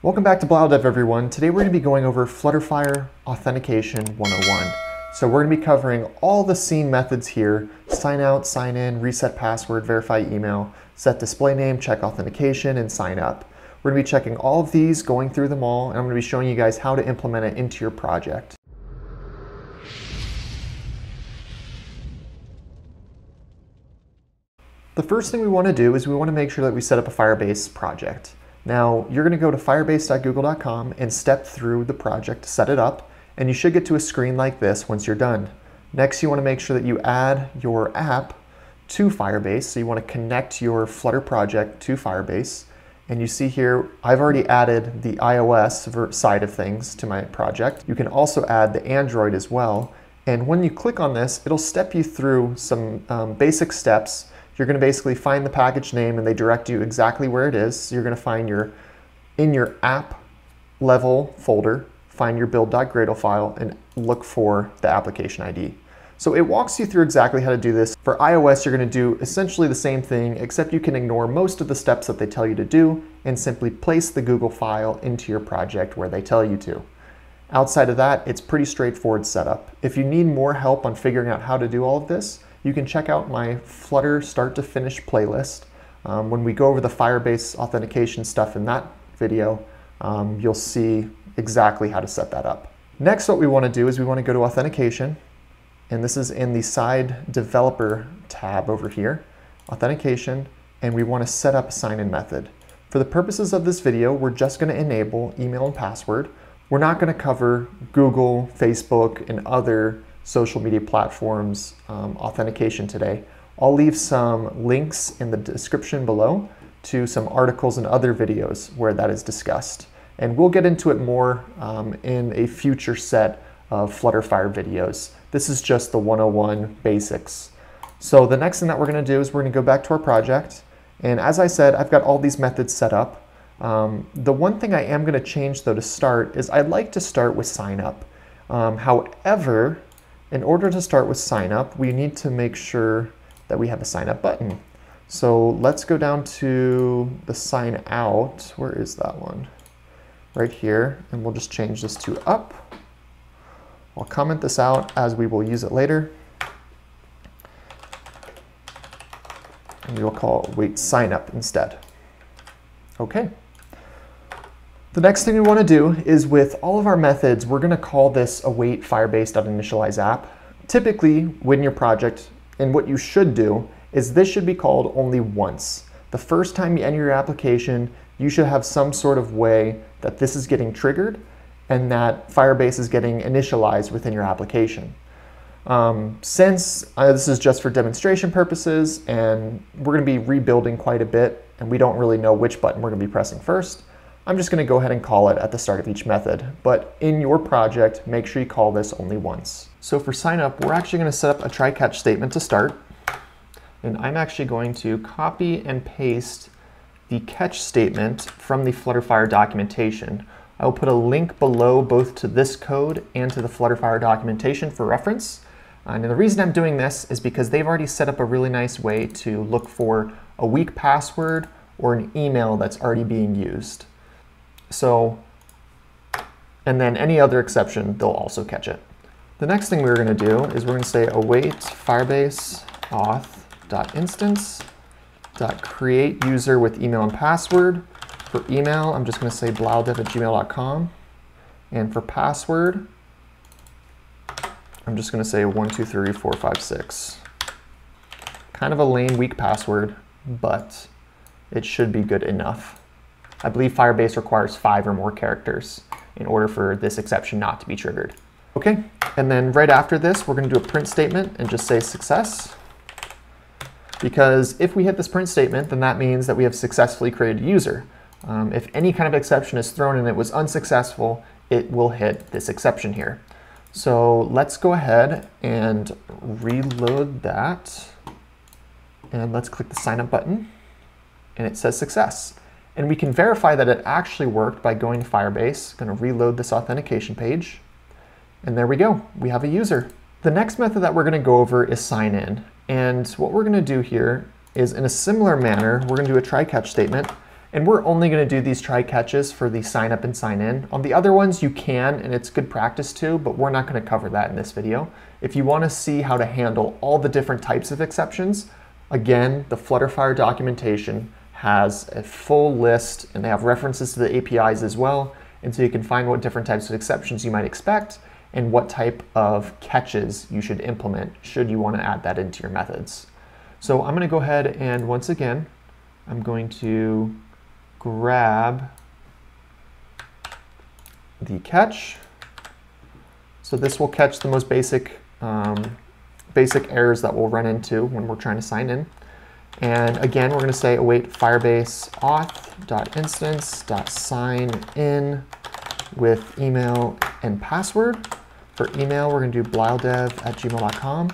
Welcome back to BleylDev everyone. Today we're going to be going over Flutterfire Authentication 101. So we're going to be covering all the scene methods here, sign out, sign in, reset password, verify email, set display name, check authentication, and sign up. We're going to be checking all of these, going through them all, and I'm going to be showing you guys how to implement it into your project. The first thing we want to do is we want to make sure that we set up a Firebase project. Now, you're going to go to firebase.google.com and step through the project set it up, and you should get to a screen like this once you're done. Next, you want to make sure that you add your app to Firebase. So you want to connect your Flutter project to Firebase. And you see here, I've already added the iOS side of things to my project. You can also add the Android as well. And when you click on this, it'll step you through some um, basic steps you're going to basically find the package name and they direct you exactly where it is. So you're going to find your, in your app level folder, find your build.gradle file and look for the application ID. So it walks you through exactly how to do this. For iOS, you're going to do essentially the same thing, except you can ignore most of the steps that they tell you to do and simply place the Google file into your project where they tell you to. Outside of that, it's pretty straightforward setup. If you need more help on figuring out how to do all of this, you can check out my Flutter start to finish playlist. Um, when we go over the Firebase authentication stuff in that video, um, you'll see exactly how to set that up. Next, what we want to do is we want to go to authentication, and this is in the side developer tab over here, authentication, and we want to set up a sign-in method. For the purposes of this video, we're just going to enable email and password. We're not going to cover Google, Facebook, and other social media platforms um, authentication today. I'll leave some links in the description below to some articles and other videos where that is discussed. And we'll get into it more um, in a future set of Flutterfire videos. This is just the 101 basics. So the next thing that we're gonna do is we're gonna go back to our project. And as I said, I've got all these methods set up. Um, the one thing I am gonna change though to start is I'd like to start with sign up. Um, however, in order to start with sign up, we need to make sure that we have a sign up button. So let's go down to the sign out. Where is that one? Right here, and we'll just change this to up. I'll comment this out as we will use it later. And we'll call wait sign up instead. Okay. The next thing we want to do is with all of our methods, we're going to call this await firebase.initialize app. Typically, when your project, and what you should do, is this should be called only once. The first time you enter your application, you should have some sort of way that this is getting triggered and that Firebase is getting initialized within your application. Um, since uh, this is just for demonstration purposes and we're going to be rebuilding quite a bit and we don't really know which button we're going to be pressing first, I'm just going to go ahead and call it at the start of each method, but in your project, make sure you call this only once. So for sign up, we're actually going to set up a try catch statement to start, and I'm actually going to copy and paste the catch statement from the Flutterfire documentation. I will put a link below both to this code and to the Flutterfire documentation for reference. And the reason I'm doing this is because they've already set up a really nice way to look for a weak password or an email that's already being used. So, and then any other exception, they'll also catch it. The next thing we're going to do is we're going to say await firebase auth.instance create user with email and password. For email, I'm just going to say bleyldev at gmail.com. And for password, I'm just going to say 123456. Kind of a lame, weak password, but it should be good enough. I believe Firebase requires five or more characters in order for this exception not to be triggered. Okay, and then right after this, we're gonna do a print statement and just say success. Because if we hit this print statement, then that means that we have successfully created a user. Um, if any kind of exception is thrown and it was unsuccessful, it will hit this exception here. So let's go ahead and reload that. And let's click the sign up button. And it says success. And we can verify that it actually worked by going to Firebase. To reload this authentication page. And there we go. We have a user. The next method that we're going to go over is sign in. And what we're going to do here is in a similar manner, we're going to do a try catch statement. And we're only going to do these try catches for the sign up and sign in. On the other ones, you can, and it's good practice too, but we're not going to cover that in this video. If you want to see how to handle all the different types of exceptions, again, the Flutterfire documentation has a full list and they have references to the APIs as well. And so you can find what different types of exceptions you might expect and what type of catches you should implement should you want to add that into your methods. So I'm going to go ahead and once again, I'm going to grab the catch. So this will catch the most basic, um, basic errors that we'll run into when we're trying to sign in. And again, we're going to say await firebase auth.instance.sign in with email and password. For email, we're going to do bleyldev at gmail.com.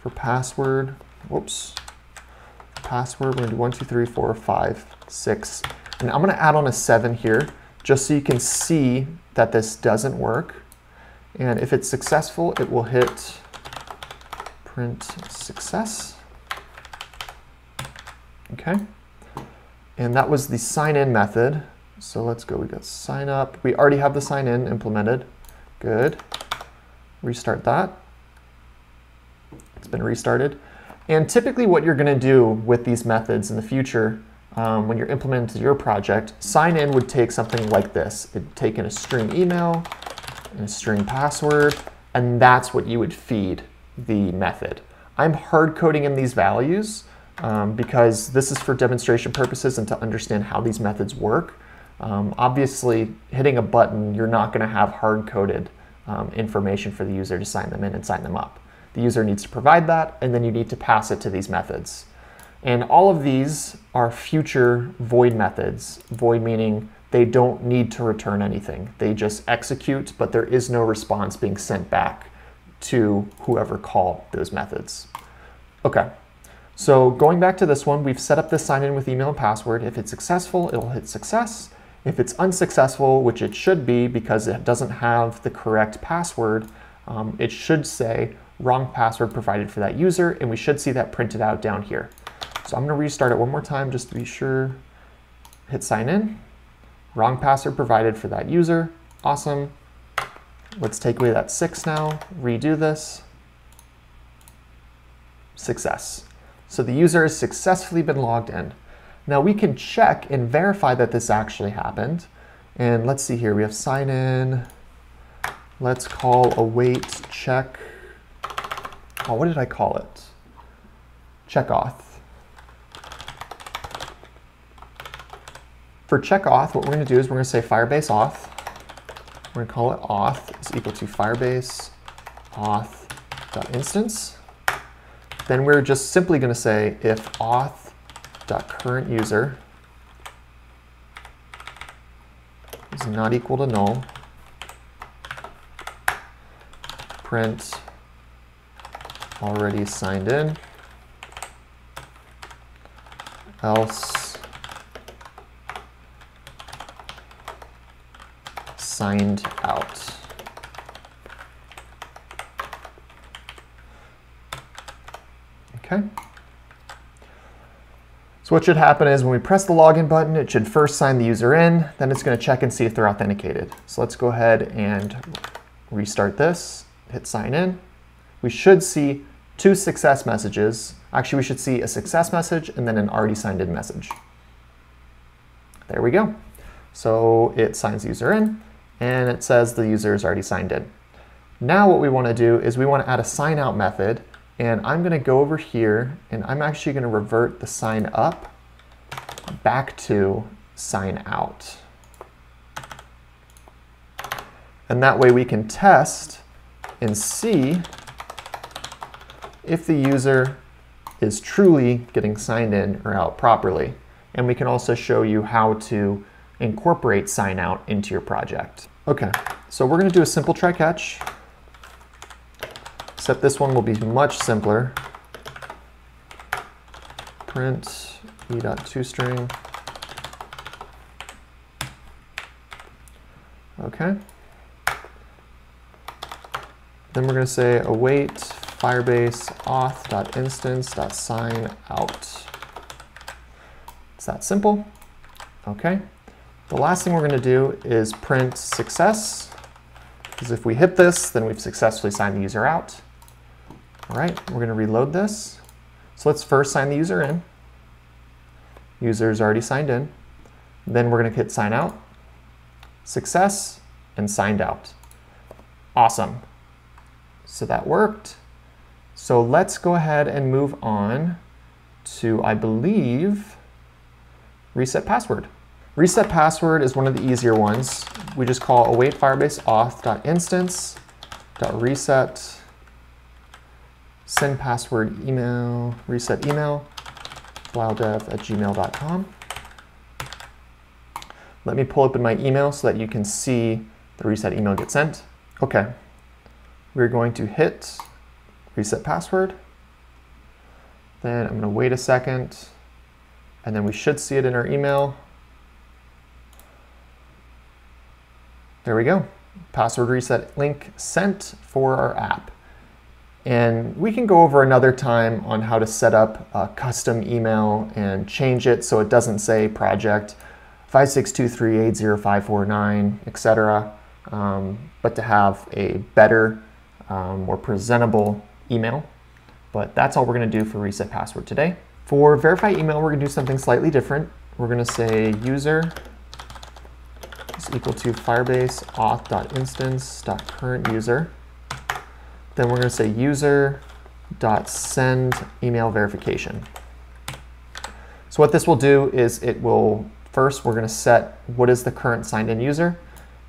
For password, whoops, password, we're going to do one, two, three, four, five, six, and I'm going to add on a 7 here just so you can see that this doesn't work. And if it's successful, it will hit print success. Okay. And that was the sign in method. So let's go, we got sign up. We already have the sign in implemented. Good. Restart that. It's been restarted. And typically what you're gonna do with these methods in the future um, when you're implementing your project, sign in would take something like this. It'd take in a string email and a string password, and that's what you would feed the method. I'm hard coding in these values um, because this is for demonstration purposes and to understand how these methods work. Um, obviously, hitting a button, you're not going to have hard coded um, information for the user to sign them in and sign them up. The user needs to provide that, and then you need to pass it to these methods. And all of these are future void methods. Void meaning they don't need to return anything. They just execute, but there is no response being sent back to whoever called those methods. Okay, so going back to this one, we've set up this sign in with email and password. If it's successful, it'll hit success. If it's unsuccessful, which it should be because it doesn't have the correct password, um, it should say wrong password provided for that user, and we should see that printed out down here. So I'm going to restart it one more time just to be sure. Hit sign in. Wrong password provided for that user. Awesome. Let's take away that six now, redo this. Success. So the user has successfully been logged in. Now we can check and verify that this actually happened. And let's see here, we have sign in. Let's call await check. Oh, what did I call it? Check auth. For check auth, what we're going to do is we're going to say firebase auth. We're going to call it auth is equal to firebase auth.instance. Then we're just simply going to say if auth.current user is not equal to null, print already signed in, else signed out. Okay. So what should happen is when we press the login button, it should first sign the user in, then it's going to check and see if they're authenticated. So let's go ahead and restart this, hit sign in. We should see two success messages. Actually, we should see a success message and then an already signed in message. There we go. So it signs the user in and it says the user is already signed in. Now what we want to do is we want to add a sign out method and I'm going to go over here and I'm actually going to revert the sign up back to sign out. And that way we can test and see if the user is truly getting signed in or out properly. And we can also show you how to incorporate sign out into your project. Okay, so we're gonna do a simple try catch, except this one will be much simpler. Print e.toString. Okay. Then we're gonna say await firebase auth.instance.sign out. It's that simple. Okay. The last thing we're going to do is print success, because if we hit this, then we've successfully signed the user out. All right, we're going to reload this. So let's first sign the user in. User is already signed in. Then we're going to hit sign out, success, and signed out. Awesome. So that worked. So let's go ahead and move on to, I believe, reset password. Reset password is one of the easier ones. We just call await firebase auth.instance.reset send password email, reset email, bleyldev at gmail.com. Let me pull up in my email so that you can see the reset email get sent. Okay, we're going to hit reset password. Then I'm going to wait a second, and then we should see it in our email. There we go. Password reset link sent for our app. And we can go over another time on how to set up a custom email and change it so it doesn't say project 562380549, etc. Um, but to have a better, um, more presentable email. But that's all we're going to do for reset password today. For verify email, we're going to do something slightly different. We're going to say user is equal to firebase auth.instance.current user. Then we're going to say user dot send email verification. So what this will do is it will first we're going to set what is the current signed in user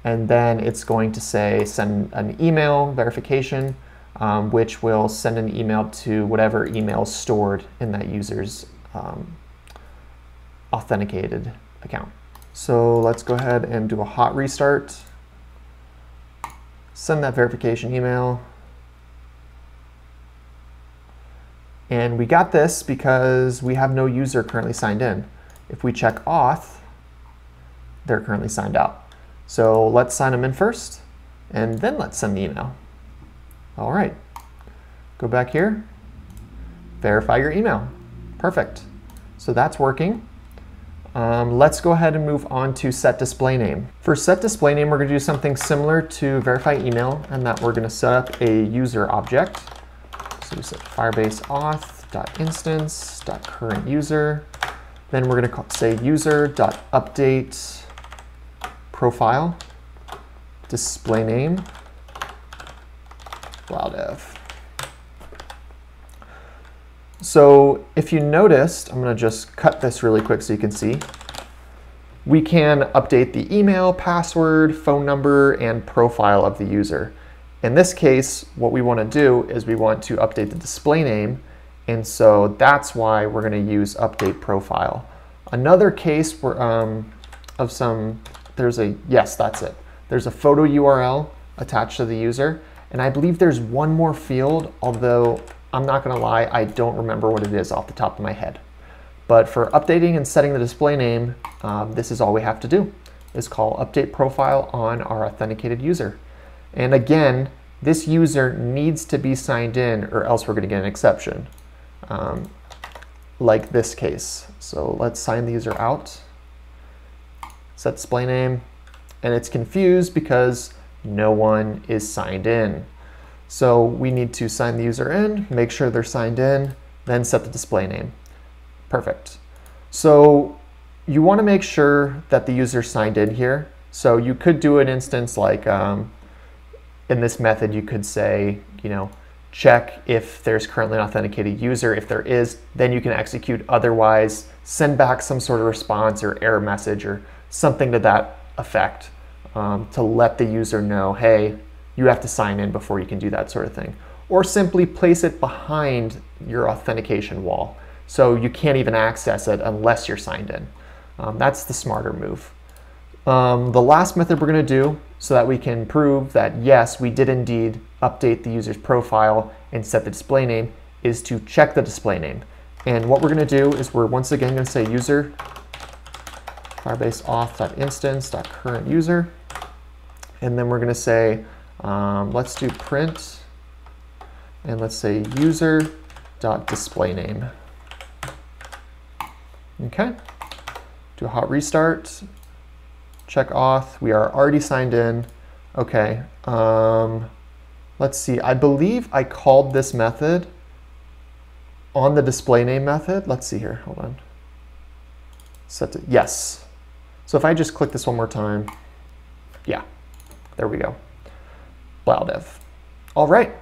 and then it's going to say send an email verification um, which will send an email to whatever email stored in that user's um, authenticated account. So let's go ahead and do a hot restart. Send that verification email. And we got this because we have no user currently signed in. If we check auth, they're currently signed out. So let's sign them in first, and then let's send the email. All right, go back here, verify your email. Perfect. So that's working. Um, let's go ahead and move on to set display name. For set display name, we're going to do something similar to verify email, and that we're going to set up a user object. So we set firebase auth.instance.current user. Then we're going to say user.update profile display name BleylDev. So if you noticed, I'm going to just cut this really quick so you can see. We can update the email, password, phone number, and profile of the user. In this case, what we want to do is we want to update the display name, and so that's why we're going to use update profile. Another case where, um, of some, there's a, yes, that's it. There's a photo URL attached to the user, and I believe there's one more field, although I'm not gonna lie, I don't remember what it is off the top of my head. But for updating and setting the display name, um, this is all we have to do, is call update profile on our authenticated user. And again, this user needs to be signed in or else we're gonna get an exception, um, like this case. So let's sign the user out, set display name, and it's confused because no one is signed in. So we need to sign the user in, make sure they're signed in, then set the display name. Perfect. So you want to make sure that the user signed in here. So you could do an instance like um, in this method, you could say, you know, check if there's currently an authenticated user. If there is, then you can execute. Otherwise, send back some sort of response or error message or something to that effect um, to let the user know, hey, you have to sign in before you can do that sort of thing. Or simply place it behind your authentication wall. So you can't even access it unless you're signed in. Um, that's the smarter move. Um, the last method we're going to do so that we can prove that yes, we did indeed update the user's profile and set the display name is to check the display name. And what we're going to do is we're once again going to say user firebase auth.instance.current user. And then we're going to say um, let's do print, and let's say user dot display name. Okay, do a hot restart, check auth. We are already signed in. Okay. Um, let's see. I believe I called this method on the display name method. Let's see here. Hold on. Set to yes. So if I just click this one more time, yeah, there we go. BleylDev. All right.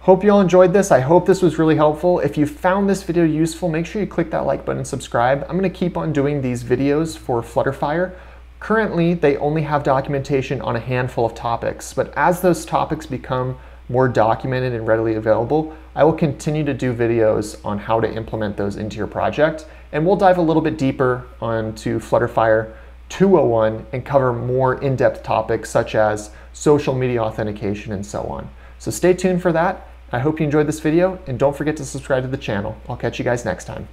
Hope you all enjoyed this. I hope this was really helpful. If you found this video useful, make sure you click that like button and subscribe. I'm gonna keep on doing these videos for Flutterfire. Currently, they only have documentation on a handful of topics, but as those topics become more documented and readily available, I will continue to do videos on how to implement those into your project. And we'll dive a little bit deeper onto Flutterfire 201 and cover more in-depth topics such as social media authentication and so on. So stay tuned for that. I hope you enjoyed this video and don't forget to subscribe to the channel. I'll catch you guys next time.